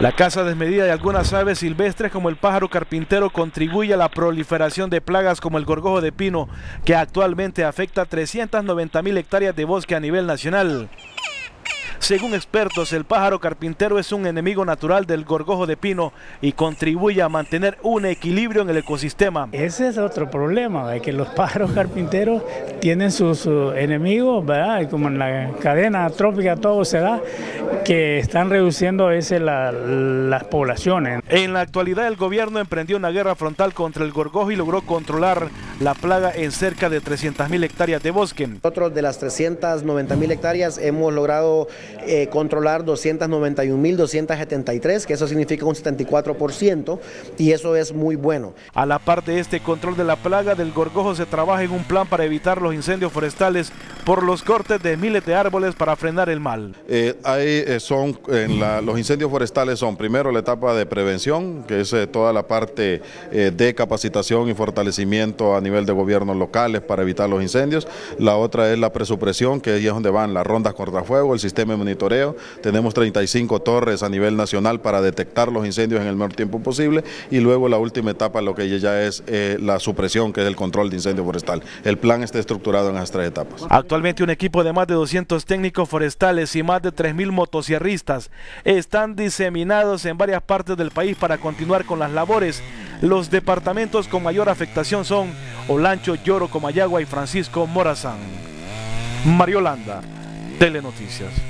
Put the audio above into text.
La caza desmedida de algunas aves silvestres como el pájaro carpintero contribuye a la proliferación de plagas como el gorgojo de pino, que actualmente afecta 390 mil hectáreas de bosque a nivel nacional. Según expertos, el pájaro carpintero es un enemigo natural del gorgojo de pino y contribuye a mantener un equilibrio en el ecosistema. Ese es otro problema, que los pájaros carpinteros tienen sus, enemigos, ¿verdad? Como en la cadena trópica todo se da, que están reduciendo ese las poblaciones. En la actualidad el gobierno emprendió una guerra frontal contra el gorgojo y logró controlar la plaga en cerca de 300 mil hectáreas de bosque. Nosotros de las 390 mil hectáreas hemos logrado eh, controlar 291.273, que eso significa un 74%, y eso es muy bueno. A la par de este control de la plaga del gorgojo se trabaja en un plan para evitar los incendios forestales por los cortes de miles de árboles para frenar el mal. Eh, ahí eh, son, los incendios forestales son primero la etapa de prevención, que es toda la parte de capacitación y fortalecimiento a nivel de gobiernos locales para evitar los incendios. La otra es la presupresión, que ahí es donde van las rondas cortafuego, el sistema monitoreo, tenemos 35 torres a nivel nacional para detectar los incendios en el menor tiempo posible y luego la última etapa lo que ya es eh, la supresión que es el control de incendio forestal. El plan está estructurado en estas tres etapas. Actualmente un equipo de más de 200 técnicos forestales y más de 3.000 están diseminados en varias partes del país para continuar con las labores. Los departamentos con mayor afectación son Olancho, Lloro, Comayagua y Francisco Morazán. Mariolanda, Telenoticias.